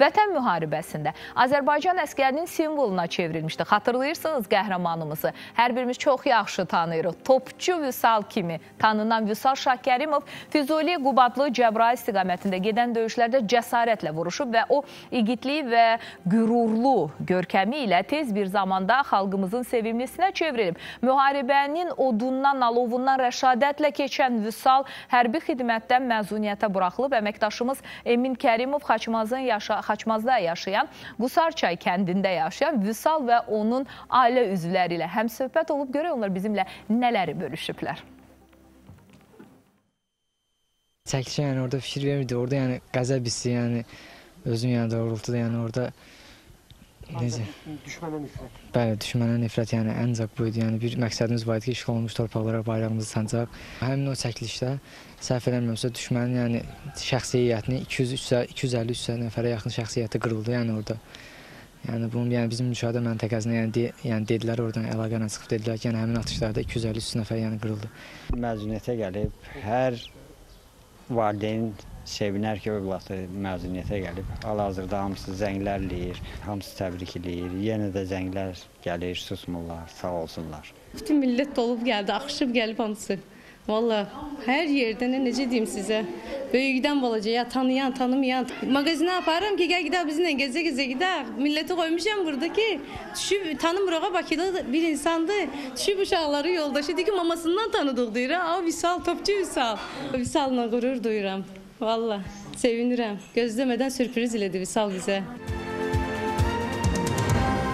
Vətən müharibəsində Azərbaycan əskərinin simvoluna çevrilmişdi. Xatırlayırsınız qəhrəmanımızı. Hər birimiz çox yaxşı tanıyırıq. Topçu Vüsal kimi tanınan Vüsal Şahkərimov Füzuli, Qubadlı, Cəbrayıl istiqamətində gedən döyüşlərdə cəsarətlə vuruşub və o igidliyi və qürurlu görkəmi ilə tez bir zamanda xalqımızın sevimlisinə çevrilib. Müharibənin odundan, alovundan rəşadətlə keçən Vüsal hərbi xidmətdən məzuniyyətə buraxılıb. Əməkdaşımız Emin Kərimov Xaçmazın yaşa Xaçmazda yaşayan, Qusarçay kəndində yaşayan Vüsal və onun ailə üzvləri ilə həm söhbət olub görək onlar bizimlə nələri bölüşüblər. Çəkişə yəni orada fikir vermirdi. Orada yəni qəzəb hissi, yəni özün yəni doğrultuda yəni orada necə? Düşmənə nifrət. Bəli, düşmənə nifrət yəni ancaq bu idi. Yəni bir məqsədimiz var idi ki, işğal olunmuş torpaqlara bayrağımızı sancaq. Həmin o çəkilişdə səhv eləmirəmsə düşmənin yəni şəxsi heyətini 200 250-300 nəfərə yaxın şəxsiyyəti qırıldı yəni orada. Yəni bunun yəni bizim müşahidə məntəqəsinə yəni de, yəni dedilər oradan əlaqə ilə çıxıb dedilər ki, yəni həmin atışlarda 250-300 nəfər yəni qırıldı. Məzuniyyətə gəlib hər valideyn sevinər ki, o vaxtı məzuniyyətə gəlib. Hal-hazırda hamısı zənglər eləyir, hamısı təbrik eləyir. Yenə də zənglər gəlir, susmurlar, sağ olsunlar. Bütün millət dolub gəldi, axışıb gəlib hamısı. Valla her yerden ne necə diyeyim size. Böyükden balacaya tanıyan tanımayan. Magazine yaparım ki gel gidelim bizimle geze geze gidelim. Milleti koymuşum burada ki. Şu tanımırağa Bakı'da bir insandı. Şu uşaqları yoldaşı. Dedi ki mamasından tanıdık diyor. Aa Visal topçu Visal. Visal'la gurur duyuram. Valla sevinirim. Gözlemeden sürpriz iledi Visal bize.